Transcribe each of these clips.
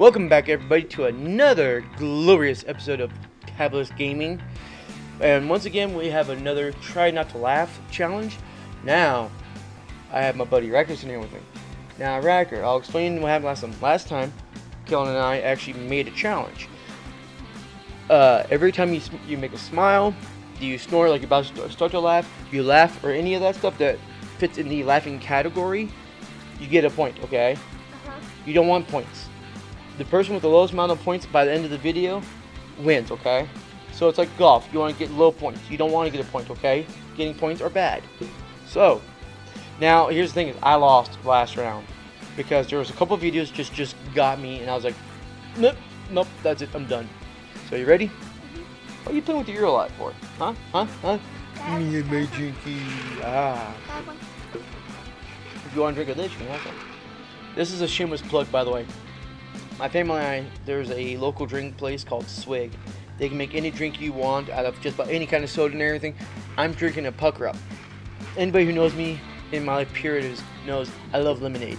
Welcome back, everybody, to another glorious episode of Tabulous Gaming. And once again, we have another Try Not to Laugh challenge. Now, I have my buddy Ryker in here with me. Now, Ryker, I'll explain what happened last time. Last time, Kellen and I actually made a challenge. Uh, every time you, you make a smile, do you snore like you're about to start to laugh, you laugh, or any of that stuff that fits in the laughing category, you get a point, okay? Uh-huh. You don't want points. The person with the lowest amount of points by the end of the video wins, okay? So it's like golf. You want to get low points. You don't want to get a point, okay? Getting points are bad. So, now here's the thing is I lost last round because there was a couple videos just just got me and I was like, nope, nope, that's it, I'm done. So you ready? What are you playing with your ear a lot for? Huh? Huh? Huh? Me and my drinky. Ah. If you want to drink a this, you can have some. This is a shameless plug, by the way. My family and I, there's a local drink place called Swig. They can make any drink you want out of just about any kind of soda and everything. I'm drinking a pucker up. Anybody who knows me in my life period is, knows I love lemonade.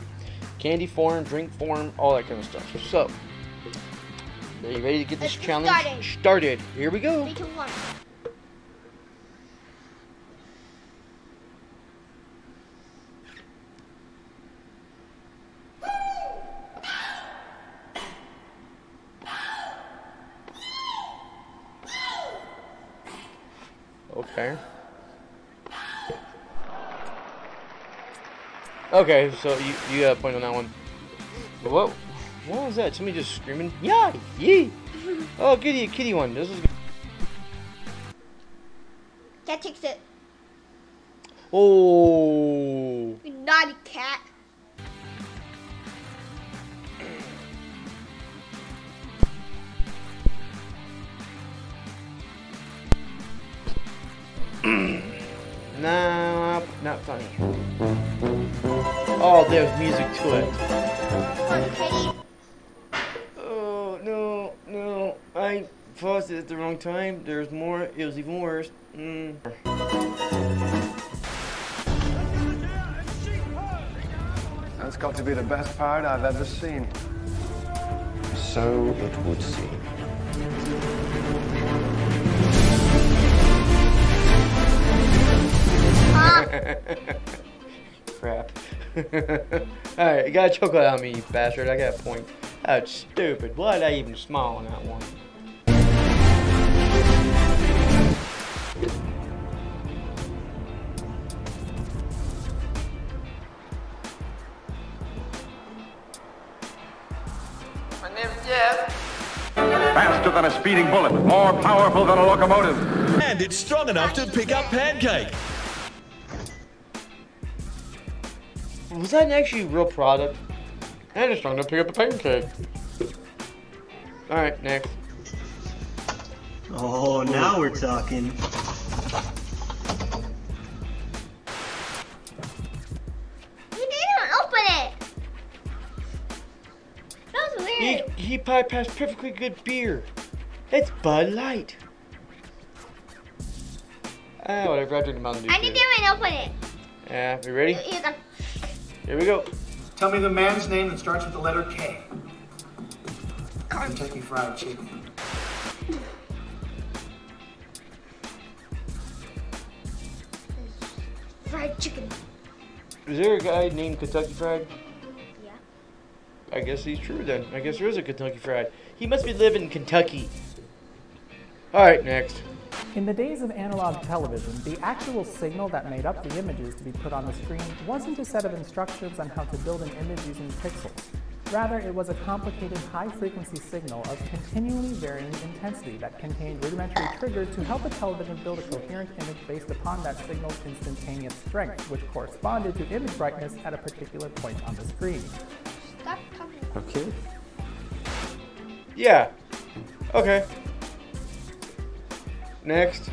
Candy form, drink form, all that kind of stuff. So, are you ready to get this Let's challenge started. started? Here we go. Okay. Okay, so you you got a point on that one. Whoa, what was that? Somebody just screaming? Yeah, yee. Oh, kitty, a kitty one. This is. good. Cat takes it. Oh, You naughty cat. Nah, not funny. Oh, there's music to it. Come on, kitty. Oh no, no! I paused it at the wrong time. There's more. It was even worse. Mm. That's got to be the best part I've ever seen. So it would seem. Crap. Alright, you got a chocolate on me, you bastard. I got a point. That's stupid. Why did I even smile on that one? My name's Jeff. Faster than a speeding bullet, more powerful than a locomotive. And it's strong enough to pick up pancake. Was that an actually real product? I just trying to pick up a pancake. Alright, next. Oh, now we're talking. You didn't open it. That was He, weird. he bypassed perfectly good beer. It's Bud Light. Ah, whatever. I drink a Mountain Dew. I too. didn't even open it. Yeah, you ready? Here's a Here we go. Tell me the man's name that starts with the letter K. Kentucky Fried Chicken. fried chicken. Is there a guy named Kentucky Fried? Yeah. I guess he's true then. I guess there is a Kentucky Fried. He must be living in Kentucky. Alright, next. In the days of analog television, the actual signal that made up the images to be put on the screen wasn't a set of instructions on how to build an image using pixels. Rather, it was a complicated high-frequency signal of continually varying intensity that contained rudimentary triggers to help a television build a coherent image based upon that signal's instantaneous strength, which corresponded to image brightness at a particular point on the screen. Stop talking. Okay. Yeah. Okay. Next.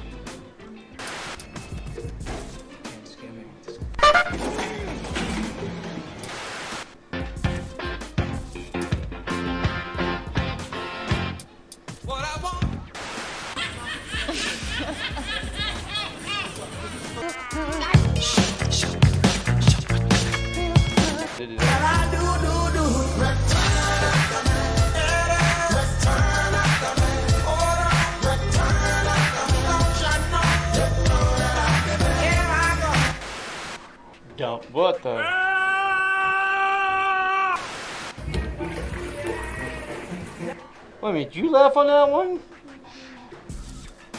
Wait a minute, did you laugh on that one?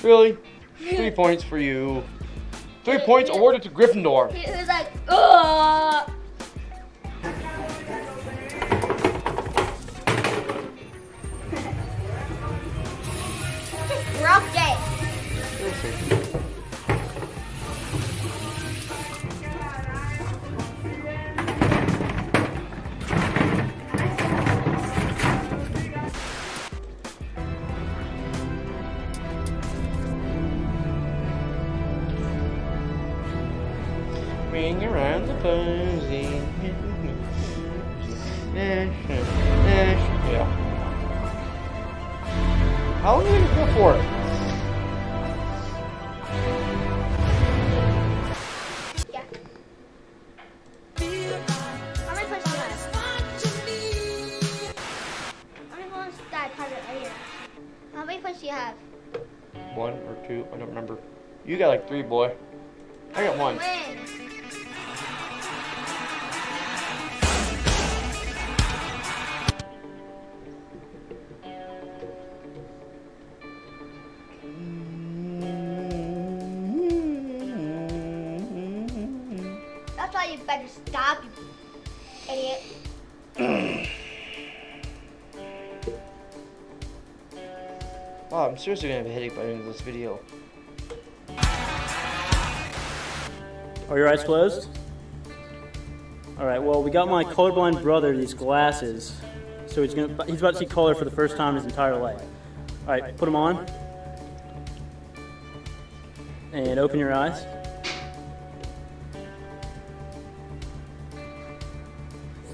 Really? Three points for you. Three points awarded to Gryffindor. He was like, ugh. Ring around the posy. Yeah. How long are you gonna go for it? Yeah. How many points do you have? How many points did I put it right here? How many points do you have? One or two, I don't remember. You got like three, boy. I got one. Win. Why you stop, you idiot. Wow, I'm seriously gonna have a headache by the end of this video. Are your eyes closed? Alright, well, we got my colorblind brother these glasses. So he's gonna he's about to see color for the first time in his entire life. Alright, put them on. And open your eyes.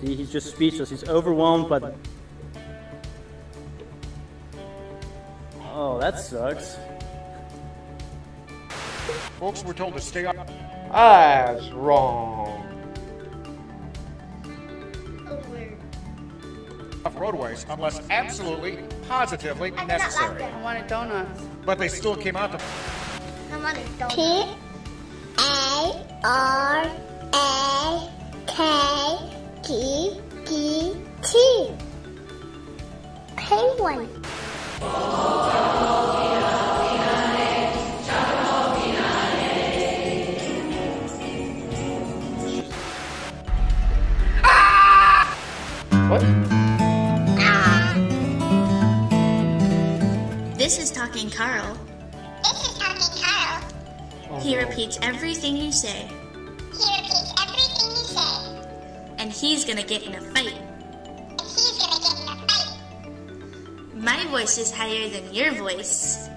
See, he's just speechless. He's overwhelmed by the. Oh, that sucks. Folks, we're told to stay off That's wrong. That was weird. roadways unless absolutely, positively I did not like necessary. that. wanted donuts. But they still came out to I'm on it. P A R A K G G T. Penguin. What? Ah. This is Talking Carl. This is talking Carl. Oh, he repeats everything you say, he's gonna get in a fight. and he's gonna get in a fight. My voice is higher than your voice. Voice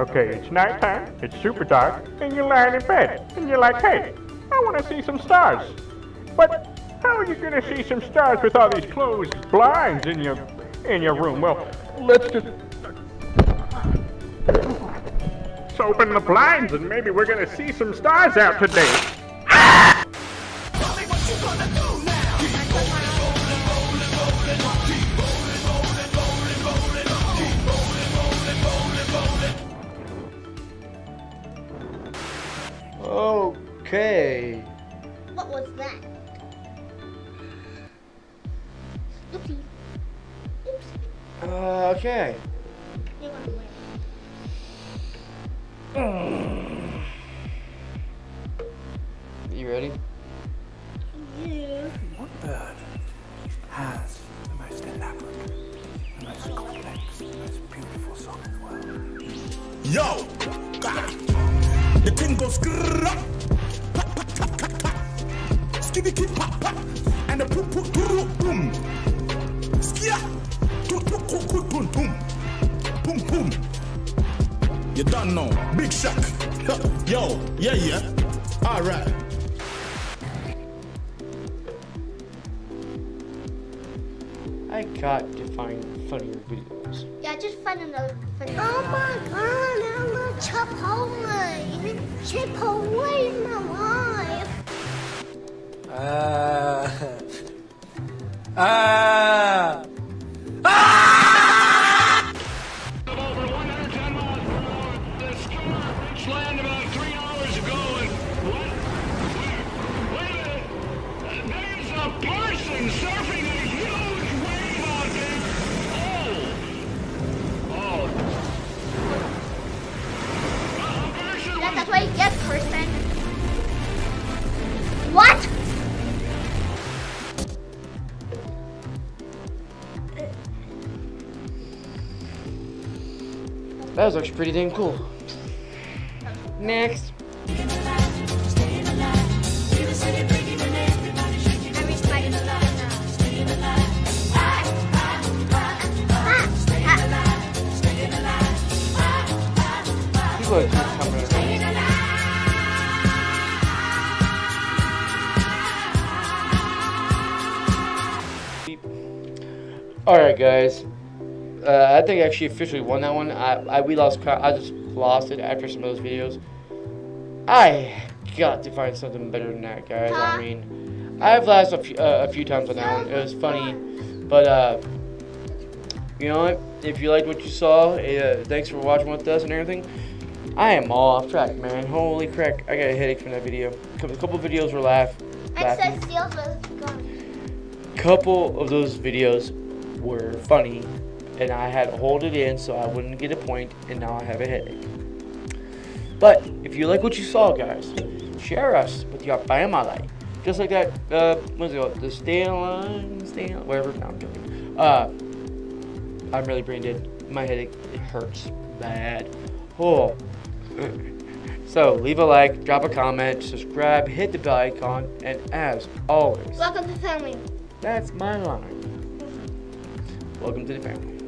Okay, it's nighttime, it's super dark, and you're lying in bed, and you're like, hey, I want to see some stars. But how are you going to see some stars with all these closed blinds in your in your room? Well, let's just open the blinds, and maybe we're going to see some stars out today. Okay. What was that? Oopsie. Oops. Uh, okay. You want to win. You ready? Yeah. What bird has the most elaborate, the most complex, the most beautiful song in the world? Yo! The thing goes tap. Skibby keep pop, pop. And the poop, poop, poop, boom. Skia! Toot, toot, toot, toot, boom, boom. Boom, boom. You don't know. Big shock. Yo, yeah, yeah. All right. I got to find funnier videos. Yeah, just find another funny. Oh my god, Chipotle. Chipotle is my life. Ah. Ah. land about three hours ago and what? Wait, wait a minute. There's a person surfing That was actually pretty damn cool. Next. People are Alright guys. Uh, I think I actually officially won that one. I, I we lost I just lost it after some of those videos. I got to find something better than that, guys. I mean, I've laughed a few, uh, a few times on that one. It was funny, but uh, you know what? If you liked what you saw, uh, thanks for watching with us and everything. I am all off track, man. Holy crap! I got a headache from that video. A couple videos were laugh. Laughing. couple of those videos were funny and I had to hold it in so I wouldn't get a point and now I have a headache. But if you like what you saw guys, share us with your family. Just like that, uh, what's it called? The stay line, stay on, whatever, no I'm joking. Uh, I'm really brain dead. My headache, it hurts bad. Oh. So leave a like, drop a comment, subscribe, hit the bell icon, and as always, Welcome to the family. that's my line. Welcome to the family.